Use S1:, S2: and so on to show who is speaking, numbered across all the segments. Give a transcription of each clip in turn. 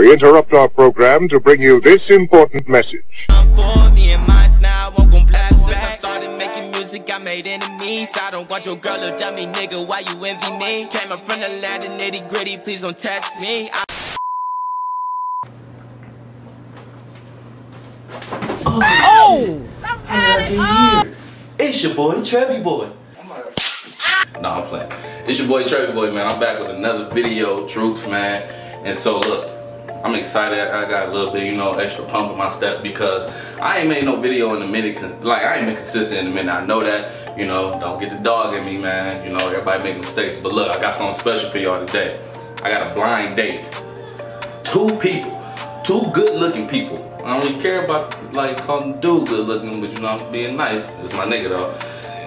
S1: we interrupt our program to bring you this important message.
S2: for me and mine now, won't gon' blast Since I started making music, I made enemies. I don't want your girl to dummy nigga, why you envy me? Came up from the land of nitty gritty, please don't test me. I oh!
S3: It's your boy, Trevi Boy. Nah, I'm playing. It's your boy, Trevi Boy, man. I'm back with another video, troops, man. And so, look, I'm excited. I got a little bit, you know, extra pump in my step because I ain't made no video in a minute. Like, I ain't been consistent in a minute. I know that, you know, don't get the dog in me, man. You know, everybody make mistakes. But look, I got something special for y'all today. I got a blind date. Two people. Two good looking people. I don't really care about like calling dude good looking, but you know I'm being nice. It's my nigga though.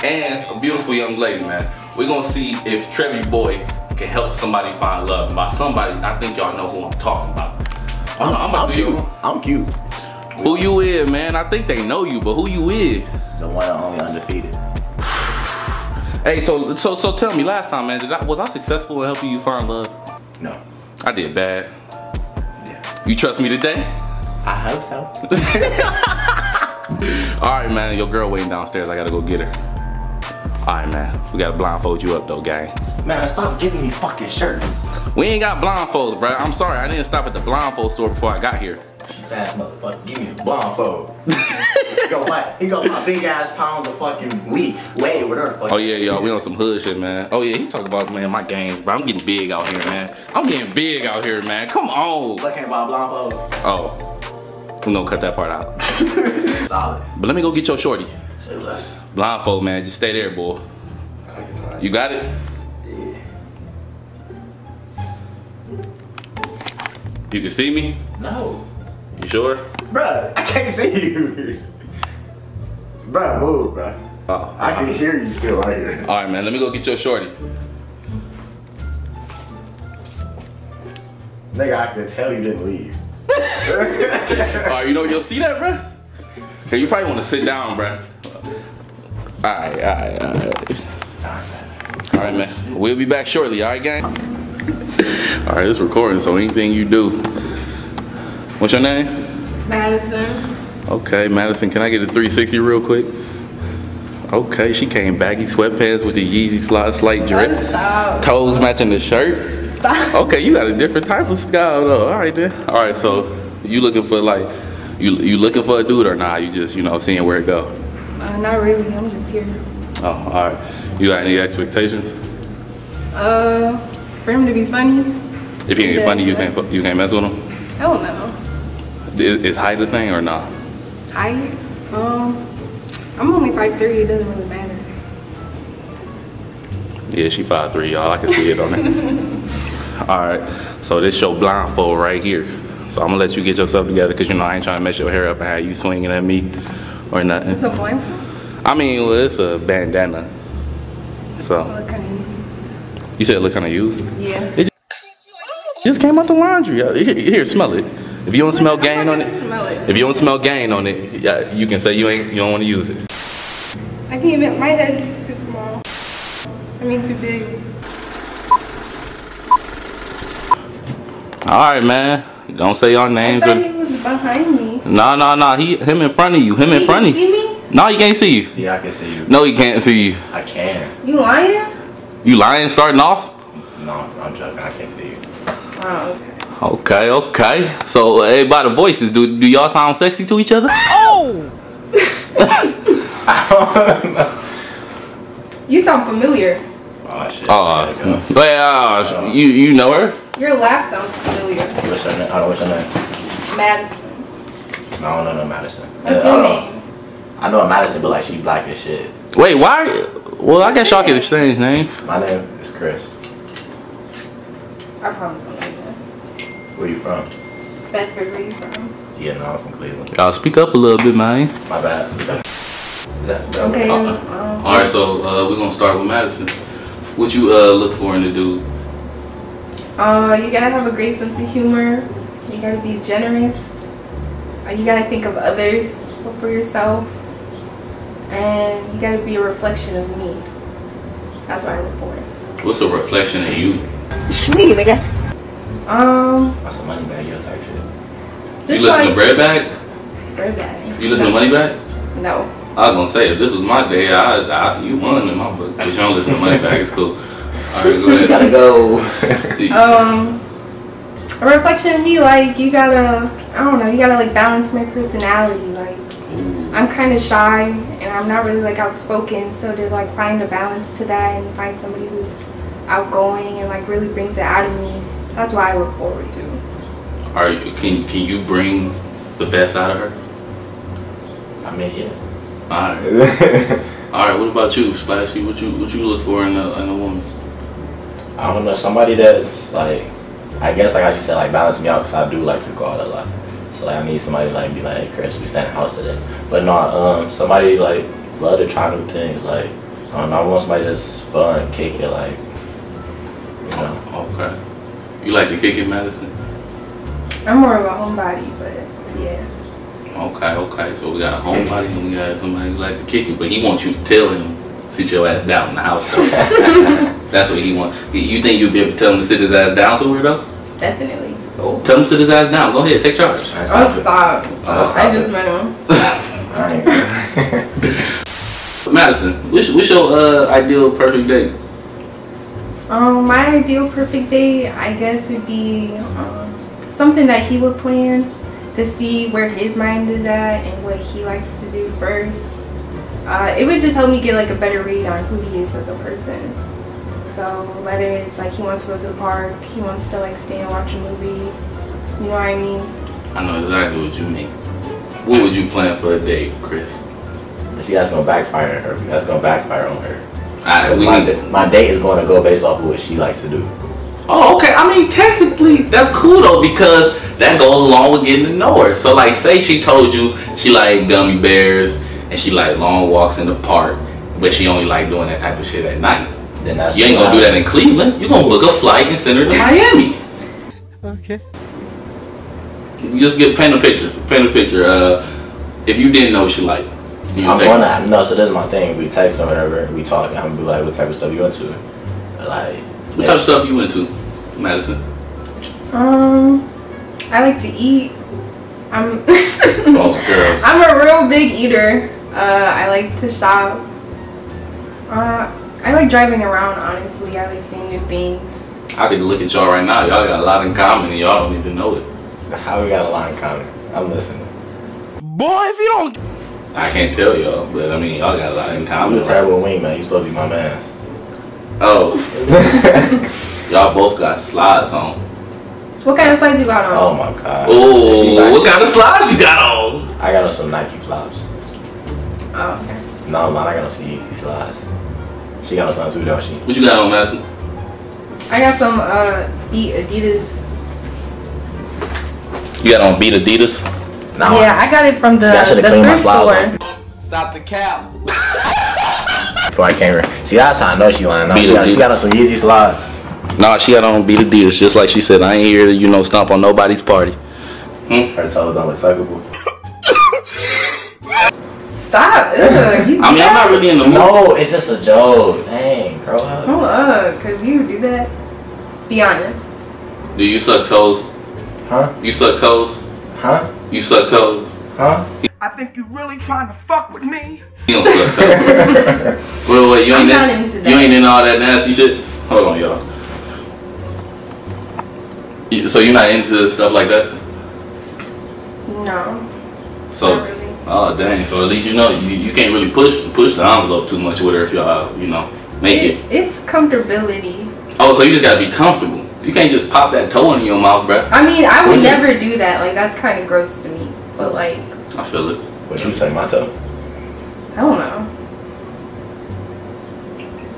S3: And a beautiful young lady, man. We're gonna see if Trevi Boy can help somebody find love. And by somebody, I think y'all know who I'm talking about. I'm, I'm,
S4: I'm
S3: do
S4: cute. I'm cute.
S3: Who you is, man? I think they know you, but who you is?
S4: The one and only undefeated.
S3: Hey, so so so tell me, last time, man, did I, was I successful in helping you find love?
S4: No.
S3: I did bad.
S4: Yeah.
S3: You trust me today?
S4: I hope so.
S3: All right, man. Your girl waiting downstairs. I gotta go get her. All right, man. We gotta blindfold you up though, gang.
S4: Man, stop giving me fucking shirts.
S3: We ain't got blindfolds, bro. I'm sorry. I didn't stop at the blindfold store before I got here.
S4: Cheap ass motherfucker. Give me a blindfold. he got my he got my big ass pounds of fucking weed. Wait, whatever the fuck.
S3: Oh yeah, y'all. We on some hood shit, man. Oh yeah, he talking about man my games, bro. I'm getting big out here, man. I'm getting big out here, man. Come on.
S4: Look can't buy a blindfold.
S3: Oh, we gonna cut that part out.
S4: Solid.
S3: But let me go get your shorty.
S4: Say less.
S3: Blindfold, man. Just stay there, boy. You got it? You can see me?
S4: No.
S3: You sure?
S4: Bruh, I can't see you. Bruh, move, bruh.
S3: Oh.
S4: I can hear you still right here.
S3: All right, man. Let me go get your shorty.
S4: Nigga, I can tell you didn't leave.
S3: All right, you know you'll see that, bro. Okay, you probably want to sit down, bro. All right, all right, all right. All right, man. We'll be back shortly. All right, gang. All right, it's recording, so anything you do. What's your name?
S5: Madison.
S3: Okay, Madison. Can I get a 360 real quick? Okay, she came baggy sweatpants with the Yeezy slide slight drip.
S5: Oh.
S3: Toes matching the shirt.
S5: Stop.
S3: Okay, you got a different type of style though. All right then. All right, so you looking for like you you looking for a dude or not? You just you know seeing where it go.
S5: Uh, not really. I'm just here.
S3: Oh, all right. You got any expectations?
S5: Uh, for him to be funny.
S3: If you ain't funny, you can't you can't mess with them.
S5: I don't know.
S3: Is, is height a thing or not?
S5: Height. Um, I'm only five three. It doesn't really matter.
S3: Yeah, she five three, y'all. I can see it on it. all right. So this show blindfold right here. So I'm gonna let you get yourself together because you know I ain't trying to mess your hair up and have you swinging at me or nothing.
S5: It's a blindfold.
S3: I mean, well, it's a bandana. So
S5: Look kind of used.
S3: you said it look kind of used.
S5: Yeah.
S3: It just came out the laundry. Here, here, smell it. If you don't smell Gain on it,
S5: Smell it.
S3: if you don't smell Gain on it, yeah, you can say you ain't, you don't want to use it.
S5: I can't even. My head's too small. I mean, too big.
S3: All right, man. Don't say your
S5: I
S3: names.
S5: thought
S3: Or,
S5: he was behind me.
S3: no, no, no. He, him in front of you. Him in front of you.
S5: see me?
S3: No, he can't see you.
S4: Yeah, I can see you.
S3: No, he can't see you.
S4: I can.
S5: You lying?
S3: You lying starting off?
S4: No, I'm joking. I can't see you.
S5: Oh, okay.
S3: Okay, okay. So, hey, by the voices, do do y'all sound sexy to each other? Oh!
S5: You sound familiar.
S4: Oh shit.
S3: Oh,
S4: you go.
S3: well, uh, you you know her?
S5: Your laugh sounds familiar.
S4: What's her name? I don't know what's your name.
S5: Madison.
S4: No, I don't know no Madison.
S5: What's
S4: Yeah,
S5: your
S4: I
S5: name?
S4: I know a Madison, but like she black as shit.
S3: Wait, why? Well, I guess y'all can exchange names.
S4: My name is Chris.
S5: I probably don't know that.
S4: Where you from?
S5: Bedford, where you from?
S4: Yeah, no, I'm from Cleveland.
S3: Y'all speak up a little bit, man.
S4: My bad. Yeah, that-
S5: Okay.
S3: Uh,
S5: um,
S3: All right, so uh, we're gonna start with Madison. What you uh, look for in a dude?
S5: Uh, you gotta have a great sense of humor. You gotta be generous. Uh, you gotta think of others before yourself. And you gotta be a reflection of me. That's what I look for.
S3: What's a reflection of you?
S5: Um,
S4: That's a Moneybagg, yo, type shit.
S3: You listen to Bread Bag?
S5: Bread bag.
S3: You listen to Moneybagg?
S5: No.
S3: I was gonna say if this was my day, I, I you won in my book. But you don't listen to Moneybagg. It's cool. All right, go
S4: You gotta go.
S5: Um, a reflection of me, like you gotta, I don't know, you gotta like balance my personality. Like I'm kind of shy and I'm not really like outspoken, so to like find a balance to that and find somebody who's outgoing and like really brings it out of me, that's what I look forward to.
S3: Are you, can can you bring the best out of her?
S4: I mean, yeah.
S3: All right. All right. What about you, Splashy? What you what you look for in a in a woman?
S4: I don't know, somebody that's like, I guess like I just said, like balance me out because I do like to go out a lot. So like I need somebody to like be like, hey, Chris, we stay in the house today. But no, um, somebody like love to try new things. Like I don't know, I want somebody that's fun, kick it, like you know.
S3: Okay. You like to kick it, Madison?
S5: I'm more of a homebody, but yeah.
S3: Okay, okay. So we got a homebody and we got somebody who like to kick it, but he wants you to tell him sit your ass down in the house. That's what he wants. You think you'll be able to tell him to sit his ass down somewhere though?
S5: Definitely.
S3: Oh, tell him to sit his ass down. Go ahead, take charge.
S4: Alright,
S5: Oh,
S4: it.
S5: stop.
S3: Oh,
S4: stop
S5: I
S4: it.
S5: just met him.
S4: Alright.
S3: Madison, what's, what's your uh, ideal perfect date?
S5: Um, my ideal perfect day, I guess, would be um, something that he would plan to see where his mind is at and what he likes to do first. Uh, it would just help me get like a better read on who he is as a person. So whether it's like he wants to go to the park, he wants to like stay and watch a movie, you know what I mean?
S3: I know exactly what you mean. What would you plan for a date, Chris?
S4: See, that's gonna backfire on her. That's gonna backfire on her.
S3: Alright,
S4: 'Cause
S3: we
S4: my,
S3: need.
S4: my date is going to go based off of what she likes to do.
S3: Oh, okay. I mean, technically, that's cool though because that goes along with getting to know her. So, like, say she told you she like gummy bears and she like long walks in the park, but she only like doing that type of shit at night.
S4: Then that's
S3: You ain't gonna do that in Cleveland. You gonna book a flight and send her to Miami.
S6: Okay.
S3: Just get paint a picture. Paint a picture. Uh, if you didn't know what she like, you
S4: I'm
S3: take
S4: gonna no. So this is my thing. We text or whatever. We talk. I'm gonna be like, what type of stuff you into? Like,
S3: What type of stuff you into, Madison?
S5: Um, I like to eat. I'm
S3: Most girls.
S5: I'm a real big eater. Uh, I like to shop. Uh, I like driving around. Honestly, I like seeing new things.
S3: I could look at y'all right now. Y'all got a lot in common and y'all don't even know it.
S4: how we got a lot in common. I'm listening.
S6: Boy, if you don't
S3: I can't tell y'all, but I mean, y'all got a lot in
S4: I'm
S3: common.
S4: a terrible wingman. You supposed to be my man.
S3: Oh, y'all both got slides on.
S5: What kind of slides you got on?
S4: oh my god.
S3: Oh,
S4: like
S3: what kind of slides you got on?
S4: I got on some Nike flops.
S5: Oh, okay.
S4: No, man, I got on some Yeezy slides. She got on something too, don't she?
S3: What you got on, Madison?
S5: I got some uh beat Adidas.
S3: You got on beat Adidas.
S4: Nah,
S5: Yeah, I got it from the
S4: See, I
S5: the
S4: cleaned
S5: thrift
S4: slides
S5: store.
S6: stop the cap.
S4: Before I came here. See, that's how I know she lying. No, she, got, she got on some Yeezy slides.
S3: Nah, she got on beat Adidas, just like she said. I ain't here to, you know, stomp on nobody's party. Hmm?
S4: Her toes don't look suckable.
S5: Stop. Ugh,
S3: I mean, I'm not really in the mood.
S4: No, it's just a joke. Dang, grow up.
S5: Hold up, cause you do that. Be honest.
S3: Do you suck toes?
S4: Huh?
S3: You suck toes?
S4: Huh?
S3: You suck toes?
S4: Huh?
S6: I think you really trying to fuck with me.
S3: You don't suck toes. wait, wait, you ain't
S5: I'm not
S3: in,
S5: into
S3: You ain't in all that nasty shit. Hold on, y'all. So you're not into stuff like that?
S5: No.
S3: So,
S5: not really.
S3: oh dang. So at least you know you, you can't really push push the envelope too much with her if y'all you know make it.
S5: It, it's comfortability.
S3: Oh, so you just gotta be comfortable. You can't just pop that toe in your mouth, bruh.
S5: I mean, I would
S3: Really?
S5: never do that. Like that's kind of gross to me. But like,
S3: I feel it.
S4: What you say, my toe?
S5: I don't know.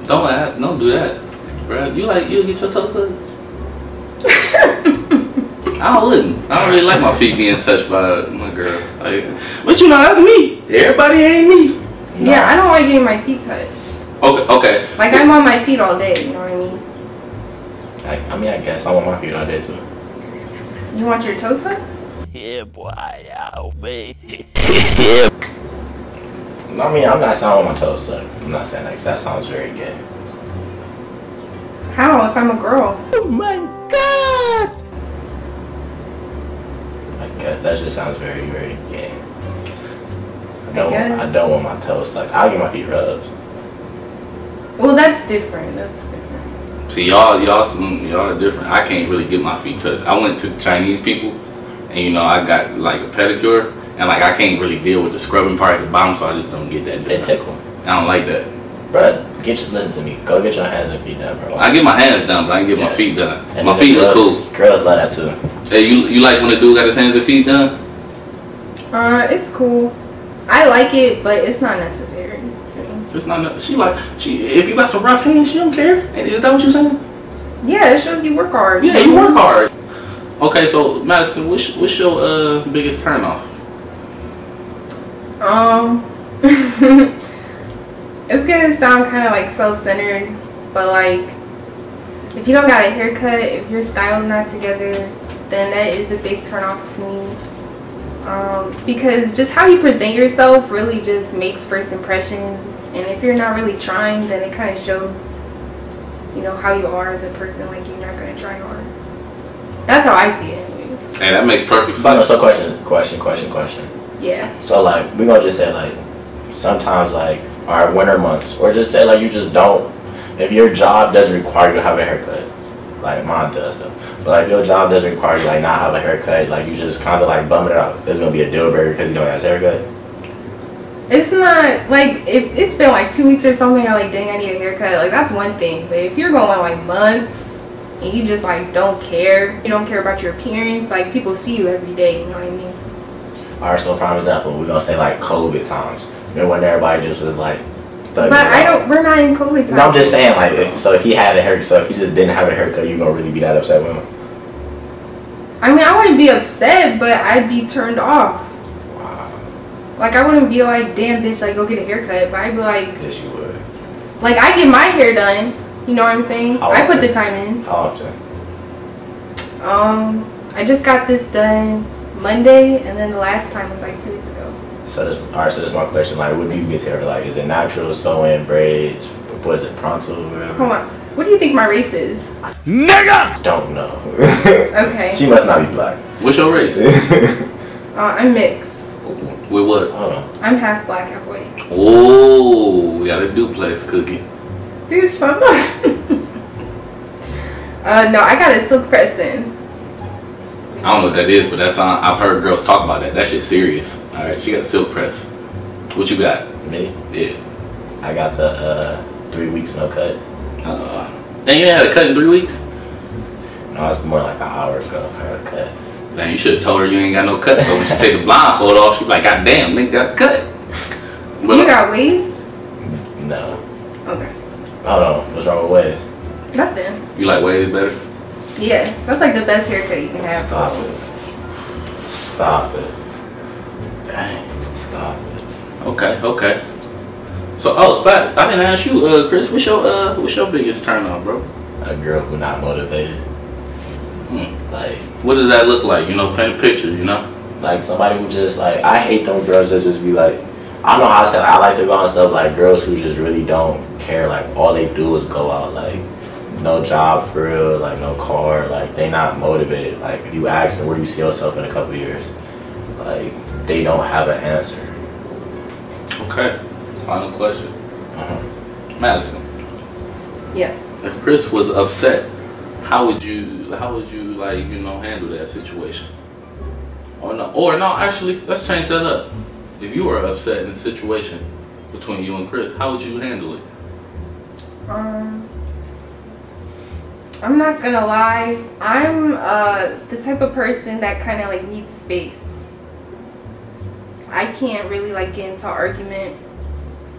S3: Don't act, don't do that, bruh. You like you get your toes sucked? I wouldn't. I don't really like my feet being touched by my girl. Like, but you know that's me. Everybody ain't me.
S4: No.
S5: Yeah, I don't like getting my feet touched.
S3: Okay, okay.
S5: Like I'm on my feet all day. You know what I mean?
S4: I, I mean, I guess I want my feet out there too.
S5: You want your toes up?
S6: Yeah, boy, I obey. yeah, baby.
S4: I mean, I'm not saying I want my toes sucked. I'm not saying that 'cause that sounds very gay.
S5: How? If I'm a girl?
S6: Oh my god!
S4: I guess that just sounds very, very gay. I
S5: I
S4: don't,
S5: guess.
S4: I don't want my toes sucked. I'll get my feet rubbed.
S5: Well, that's different. That's different.
S3: See y'all, y'all, some, y'all are different. I can't really get my feet touched. I went to Chinese people, and you know I got like a pedicure, and like I can't really deal with the scrubbing part at the bottom, so I just don't get that
S4: They
S3: done.
S4: tickle.
S3: I don't like that.
S4: Bruh, get your, listen to me. Go get your hands and feet done, bro.
S3: I get my hands done, but I can get my feet done.
S4: And
S3: my feet look cool.
S4: Girls love that too.
S3: Hey, you you like when the dude got his hands and feet done?
S5: Uh, it's cool. I like it, but it's not necessary to me.
S3: It's not. nothing. She like she. If you got some rough hands, she don't care. And Is that what you're saying?
S5: Yeah, it shows you work hard.
S3: Yeah, you work hard. Okay, so Madison, what's what's your uh biggest turnoff?
S5: Um, it's gonna sound kind of like self-centered, but like, if you don't got a haircut, if your style's not together, then that is a big turn off to me. Um, because just how you present yourself really just makes first impressions, and if you're not really trying, then it kind of shows, you know, how you are as a person. Like you're not gonna try hard. That's how I see it, anyways.
S3: Hey, that makes perfect
S4: So,
S3: sense.
S4: so question, question, question, question.
S5: Yeah.
S4: So like we gonna just say like sometimes like our winter months, or just say like you just don't. If your job doesn't require you to have a haircut, like mine does though. But like if your job doesn't require you like not have a haircut, like you just kind of like bumming it out. It's gonna be a deal breaker because you don't have a haircut.
S5: It's not like if it's been like two weeks or something. I'm like, dang, I need a haircut. Like that's one thing. But if you're going like months and you just like don't care, you don't care about your appearance. Like people see you every day. You know what I mean?
S4: Alright, so prime example, we're gonna say like COVID times. Remember when everybody just was like.
S5: But I don't. We're not in COVID time.
S4: No, I'm just saying like if so if he had a haircut, so if he just didn't have a haircut, you gonna really be that upset with him?
S5: I mean, I wouldn't be upset, but I'd be turned off.
S4: Wow,
S5: Like I wouldn't be like, damn bitch, like go get a haircut. But I'd be like,
S4: yes you would.
S5: like I get my hair done. You know what I'm saying?
S4: How
S5: I put the time in.
S4: How often?
S5: Um, I just got this done Monday, and then the last time was like two weeks ago.
S4: So this, all right. So this is my question. Like, what do you get to her? Like, is it natural, sew-in, braids? What is it, pronto, or whatever?
S5: Hold on. What do you think my race is? Nigga.
S4: Don't know.
S5: Okay.
S4: she must not be black.
S3: What's your race?
S5: Uh, I'm mixed.
S3: With what?
S4: Hold on.
S5: I'm half black, half white.
S3: Oh, we got a duplex cookie.
S5: Dude, shut up. uh, no, I got a silk press in.
S3: I don't know what that is, but that's on. I've heard girls talk about that. That shit's serious. All right, she got a silk press. What you got?
S4: Me?
S3: Yeah.
S4: I got the uh, three weeks no cut.
S3: Uh, then you ain't had a cut in three weeks.
S4: No, it's more like an hour ago. I got a cut.
S3: Man, you should have told her you ain't got no cut. So when she take the blindfold off, she be like, God damn, nigga got cut. But
S5: you got waves?
S4: No.
S5: Okay.
S4: Hold on. What's wrong with waves?
S5: Nothing.
S3: you like waves better?
S5: Yeah, that's like the best haircut you can have.
S4: Stop it. Stop it. Dang. Stop it.
S3: Okay, okay. So, oh, Spot, I didn't ask you, uh, Chris, what's your, uh, what's your biggest turn on, bro?
S4: A girl who not motivated. Like,
S3: What does that look like? You know, paint a picture, you know?
S4: like somebody who just like I hate them girls that just be like I know how I said I like to go on stuff like girls who just really don't care like all they do is go out like no job for real like no car like they not motivated like if you ask them where do you see yourself in a couple years like they don't have an answer
S3: Okay. Final question.
S4: uh-huh.
S3: Madison,
S5: Yes.
S3: if Chris was upset, how would you, how would you like, you know, handle that situation? Or no, or no, actually, let's change that up. If you were upset in a situation between you and Chris, how would you handle it?
S5: Um, I'm not gonna lie. I'm uh the type of person that kind of like needs space. I can't really like get into argument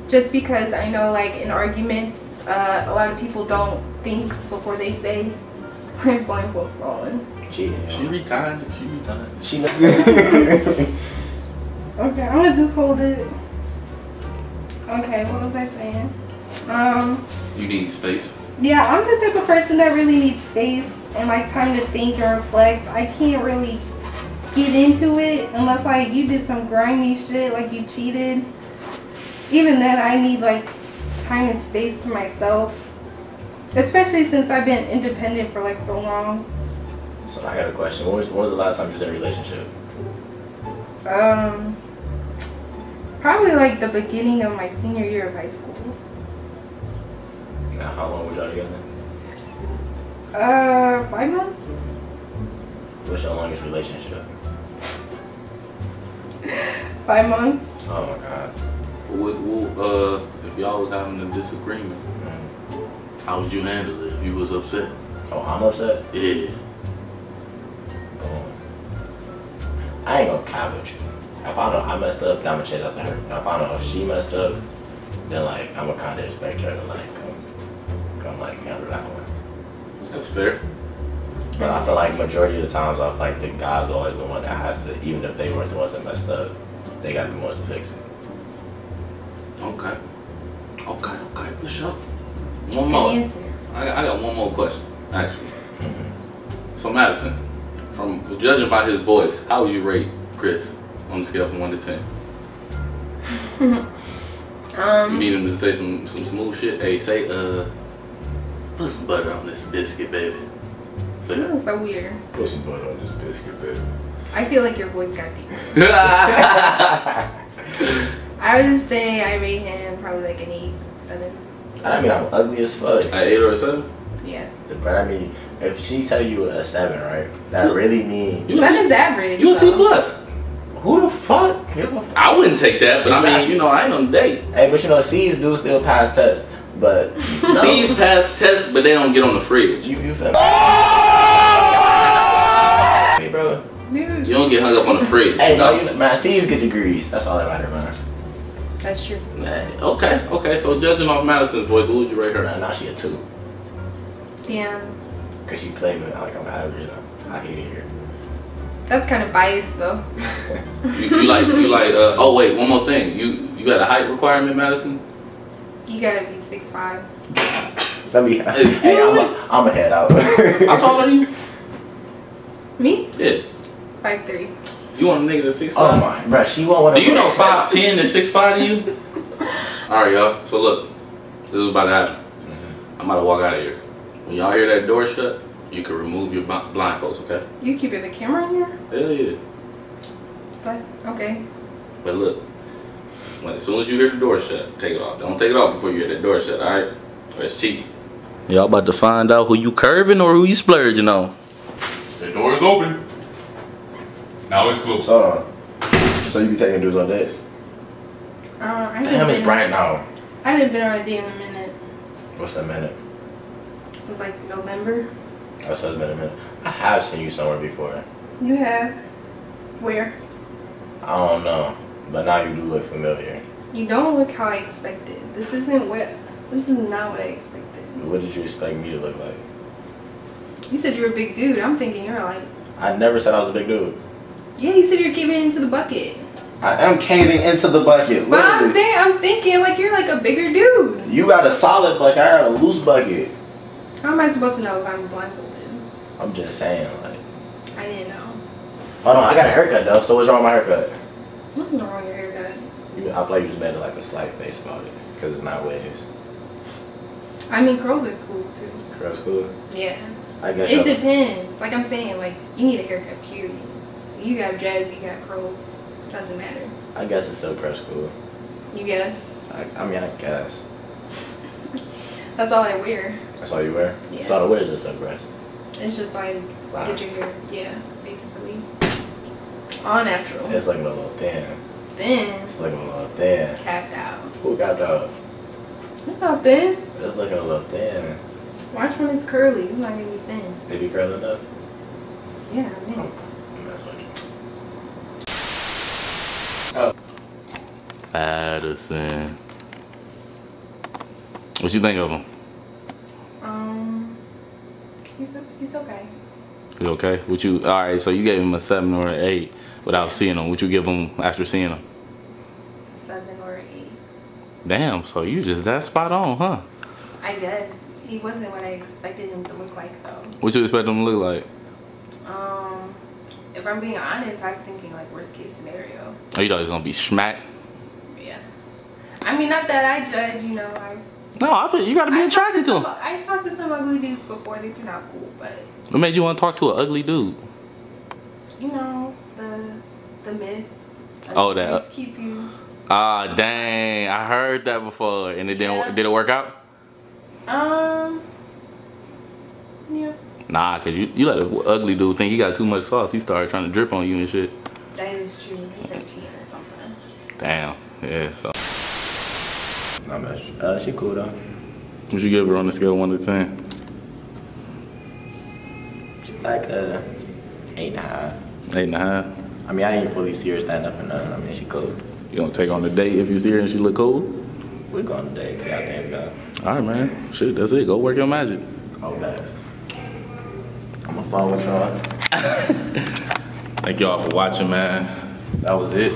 S5: just because I know like in arguments, uh, a lot of people don't think before they say. My blindfold's falling.
S4: cheating
S3: She retired. She retired.
S4: she
S5: Okay, I'm gonna just hold it. Okay, what was I saying? Um.
S3: You need space.
S5: Yeah, I'm the type of person that really needs space and like time to think and reflect. I can't really get into it unless like you did some grimy shit, like you cheated. Even then, I need like time and space to myself. Especially since I've been independent for like so long.
S4: so I got a question when was, when was the last time you was in a relationship
S5: Um, probably like the beginning of my senior year of high school.
S4: Now, how long was y'all together?
S5: Uh, five months.
S4: What's your longest relationship?
S5: Five months.
S4: Oh my god.
S3: What, what, uh, if y'all was having a disagreement. How would you handle it if you was upset?
S4: Oh, I'm upset.
S3: Yeah.
S4: Boom. I ain't gonna with you. If I know I messed up, then I'm gonna chase after her. Now, if I know if she messed up, then like I'm gonna kind of expect her to like come, come like handle that one.
S3: That's fair.
S4: But I feel like majority of the times, I feel like the guy's always the one that has to, even if they weren't the ones that messed up, they gotta be the ones to fix it.
S3: Okay. Okay, okay, for sure. One more.
S5: answer.
S3: I got, I got one more question, actually. So Madison, from judging by his voice, how would you rate Chris on the scale from one to ten? You
S5: Um,
S3: need him to say some some smooth shit. Hey, say uh, put some butter on this biscuit, baby. Say
S5: that's so weird.
S4: Put some butter on this biscuit, baby.
S5: I feel like your voice got deeper. I would say I rate him probably like an eight, seven.
S4: I mean, I'm ugly as fuck.
S3: At eight or a seven?
S5: Yeah.
S4: But I mean, if she tell you a seven, right? That really means
S3: You a C-
S5: Seven's average.
S3: You a C
S5: so.
S3: plus?
S4: who the fuck? Give a fuck.
S3: I wouldn't take that, but I mean, you know, I ain't on the date.
S4: Hey, but you know, C's do still pass tests, but no.
S3: C's pass tests, but they don't get on the fridge.
S4: You, you feel me? Oh! Hey, bro.
S5: Dude,
S3: You don't get hung up on the fridge.
S4: Hey, no, you, man, C's get degrees. That's all that matters, man.
S5: That's true.
S3: Nah, Okay, okay. So judging off Madison's voice, what would you rate her?
S4: Now, now she a two.
S5: Damn.
S4: Cause she played me like I'm average. You know? I hate it here.
S5: That's kind of biased though.
S3: You, you like you like? Uh, oh wait, one more thing. You you got a height requirement, Madison?
S5: You gotta be six five.
S4: Let me. hey, I'm a, I'm a head out.
S3: How tall are you?
S5: Me?
S3: Yeah.
S5: Five three.
S3: You want a nigga to that's
S4: Oh my, bro, she won't want
S3: Do you know five ten and six five to you? All right, y'all. So look, this is about to happen. Mm-hmm. I'm about to walk out of here. When y'all hear that door shut, you can remove your bl- blindfolds, okay?
S5: You keeping the camera in here?
S3: Hell yeah.
S5: But okay.
S3: But look, when as soon as you hear the door shut, take it off. Don't take it off before you hear the door shut, all right? Or it's cheating. Y'all about to find out who you curving or who you splurging on.
S7: The door is open. Now it's closed.
S4: So, uh, so you be taking dudes on dates?
S5: Uh, I haven't
S4: Damn, it's bright now.
S5: I haven't been on a date in a minute
S4: What's that minute?
S5: since like November.
S4: That says been a minute. I have seen you somewhere before.
S5: You have? Where?
S4: I don't know, but now you do look familiar.
S5: You don't look how I expected. This isn't what. This is not what I expected.
S4: What did you expect me to look like?
S5: You said you're a big dude. I'm thinking you're like.
S4: I never said I was a big dude.
S5: Yeah, you said you're caving into the bucket.
S4: I am caving into the bucket.
S5: But I'm saying, I'm thinking like you're like a bigger dude.
S4: You got a solid bucket. I got a loose bucket.
S5: How am I supposed to know if I'm blindfolded?
S4: I'm just saying, like,
S5: I didn't know.
S4: hold on, I got a haircut though. So what's wrong with my haircut?
S5: Nothing wrong with your haircut.
S4: You, I feel like you just made like a slight face about it because it's not waves.
S5: I mean, curls are cool too.
S4: Curls cool.
S5: Yeah.
S4: I guess.
S5: It depends. Like I'm saying, like you need a haircut. Period. You got dreads. You got curls. Doesn't matter.
S4: I guess it's silk press cool.
S5: You guess.
S4: I, I mean, I guess.
S5: That's all I wear.
S4: That's all you wear.
S5: Yeah.
S4: So what is this silk press?
S5: It's just like
S4: Wow.
S5: get your hair. Yeah, basically. All natural.
S4: It's looking a little thin.
S5: Thin.
S4: It's looking a little thin.
S5: Capped out.
S4: Who got the?
S5: It's not thin.
S4: It's looking a little thin.
S5: Watch when it's curly. It's not gonna be thin.
S4: Maybe be curling up.
S5: Yeah,
S4: Oh,
S5: man.
S4: that's what you.
S3: Addison. What you think of him?
S5: Um, he's he's okay.
S3: You okay? Would you all right? So you gave him a seven or an eight without seeing him. Would you give him after seeing him?
S5: Seven or eight.
S3: Damn. So you just that spot on, huh?
S5: I guess he wasn't what I expected him to look like though.
S3: What you expect him to look like?
S5: Um, if I'm being honest, I was thinking like worst case scenario.
S3: Oh, you thought he was gonna be smack?
S5: Yeah. I mean, not that I judge. You know, I.
S3: No, I feel you gotta be
S5: I
S3: attracted to him.
S5: I talked to some ugly dudes before. They turn out cool, but
S3: What made you want to talk to an ugly dude?
S5: you know the the myth
S3: Oh, that-
S5: keep you.
S3: Ah, dang. I heard that before. And it didn't, did it work out?
S5: Um. Yeah.
S3: Nah, cause you, you let an ugly dude think he got too much sauce. He started trying to drip on you and shit.
S5: That is true. He's 13 or something.
S3: Damn. Yeah, so.
S4: Not much. Uh, she cool though.
S3: What you give her on the scale of 1 to 10?
S4: Like a eight and a half.
S3: Eight and a half.
S4: I mean, I didn't fully see her stand up and nothing. I mean, she cool.
S3: You gonna take on the date if you see her and she look cool?
S4: We go on a date, see how things go.
S3: All right, man. Shit, that's it. Go work your magic.
S4: Oh, bad. I'm gonna phone with y'all.
S3: Thank y'all for watching, man. That was it.